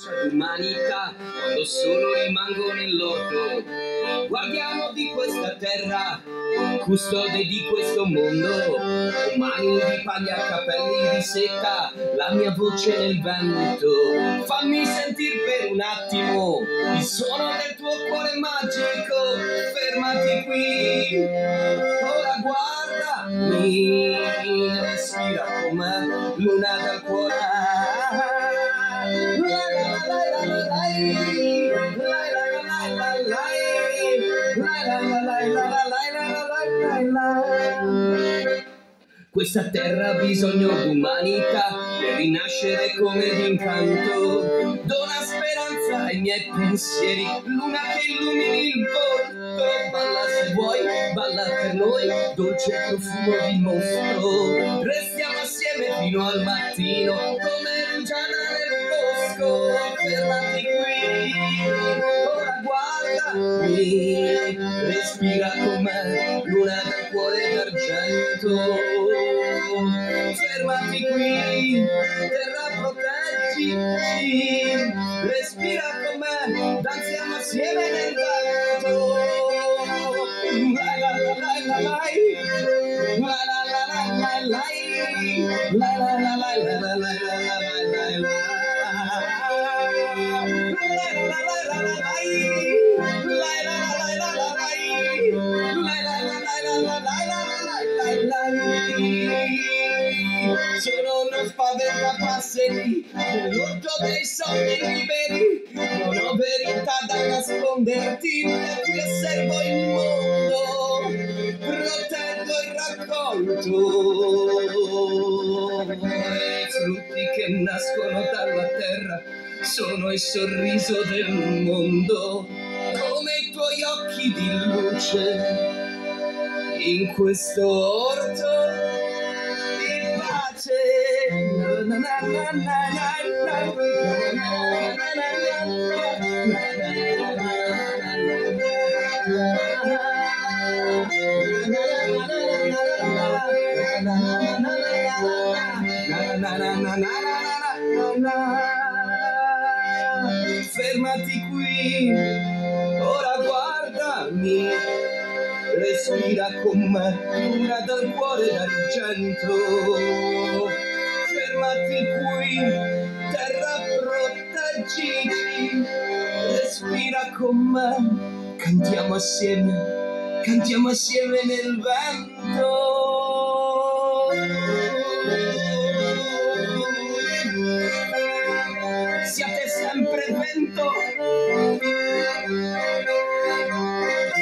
Umanità, quando solo rimango nell'orto, guardiamo di questa terra, custode di questo mondo, mani di paglia, capelli di seta, la mia voce nel vento, fammi sentire per un attimo il suono del tuo cuore magico, fermati qui, ora guardami, respira come luna dal cuore. Questa terra ha bisogno d'umanità per rinascere come d'incanto. Dona speranza ai miei pensieri, luna che illumini il volto. Balla se vuoi, balla per noi, dolce profumo di mostro. Restiamo assieme fino al mattino, come bosco. Fermati qui, ora guardami, respira con me, luna del cuore d'argento fermati qui, terra proteggici, respira con me, danziamo assieme nel vento. La la la la la la la la la la la la la la la Sono uno spaventapasseri, nell'urto dei sogni liberi, non ho verità da nasconderti, per cui osservo il mondo, proteggo il raccolto. I frutti che nascono dalla terra sono il sorriso del mondo, come i tuoi occhi di luce in questo orto di pace. Na, na, na, Fermati qui, ora guardami respira con me, una dal cuore d'argento. Fermati qui, terra proteggici, respira con me, cantiamo assieme, cantiamo assieme nel vento. Siate sempre vento.